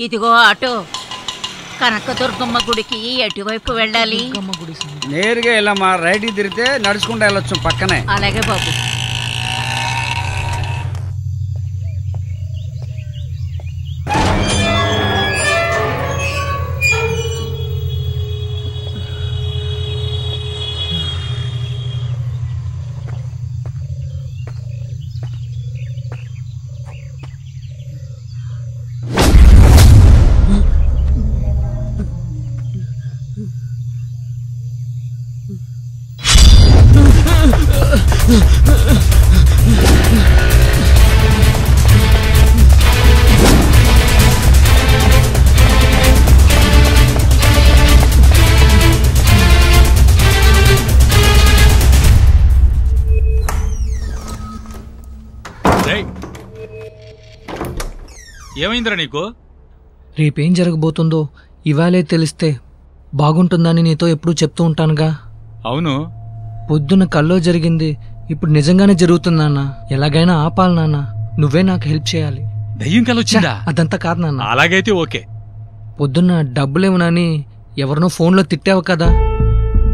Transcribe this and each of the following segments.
ఇదిగో ఆటో. కనకదుర్గమ్మ గుడికి ఎటువైపు వెళ్ళాలి? నేరుగా వెళ్ళమ్మా రైట్కి తిరిగితే నడుచుకుంటూ వెళ్ళొచ్చు పక్కనే. అలాగే బాబు. ఏమైందిరా నీకు? రేపేం జరగబోతుందో ఇవాళే తెలిస్తే బాగుంటుందని నీతో ఎప్పుడూ చెప్తూ ఉంటానుగా. అవును. పొద్దున్న కల్లో జరిగింది ఇప్పుడు నిజంగానే జరుగుతుంది నాన్న. ఎలాగైనా ఆపాలి నాన్న. నువ్వే నాకు హెల్ప్ చేయాలి. దయ్యం కలొచ్చిందా అదంతా కాదు నాన్న. అలాగైతే ఓకే. పొద్దున్న డబ్బులేమనని ఎవరినో ఫోన్లో తిట్టావు కదా.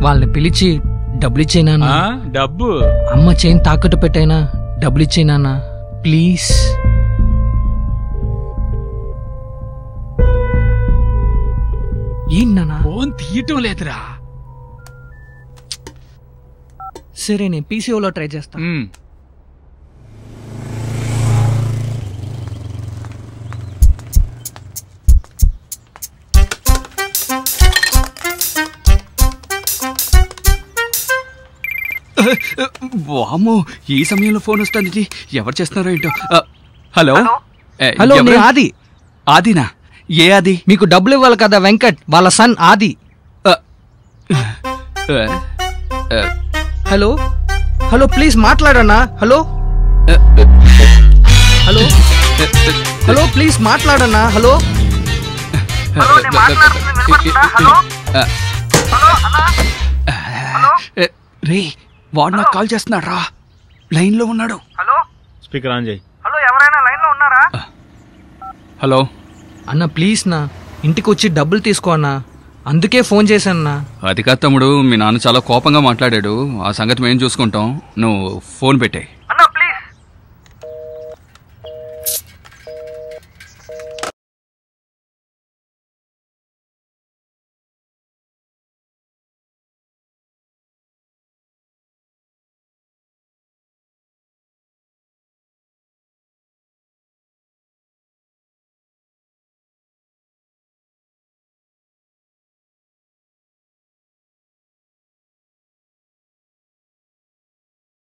వాళ్ళని పిలిచి డబ్బులిచ్చే నాన్న. ఆ, డబ్బు? అమ్మ చైన్ తాకట్టు పెట్టైనా డబ్బులిచ్చే నాన్న. ప్లీజ్. ఏం నాన్న? ఫోన్ తీయటం లేదురా. సరే నేను పీసీఓలో ట్రై చేస్తా. ఉమ్. వామో ఈ సమయంలో ఫోన్ వస్తుంది ఎవరు చేస్తున్నారో ఏంటో. హలో? ఏ, హలో? నేను ఆది. ఆదినా? ఏ ఆది? మీకు డబ్బులు ఇవ్వాలి కదా వెంకట్ వాళ్ళ son Adi. Hello? Hello please మాట్లాడన్నా? Hello? Hello? Hello please మాట్లాడన్నా? హలో? రే వాడు నాకు కాల్ చేస్తున్నాడు రా. లైన్లో ఉన్నాడు. స్పీకర్ ఆన్ చేయి. హలో అన్న ప్లీజ్ నా. ఇంటికి వచ్చి డబ్బులు తీసుకో అన్నా. అందుకే ఫోన్ చేశానన్నా. అది కాదు తమ్ముడు మీ నాన్న చాలా కోపంగా మాట్లాడాడు. ఆ సంగతి మేము చూసుకుంటాం. నువ్వు ఫోన్ పెట్టాయి.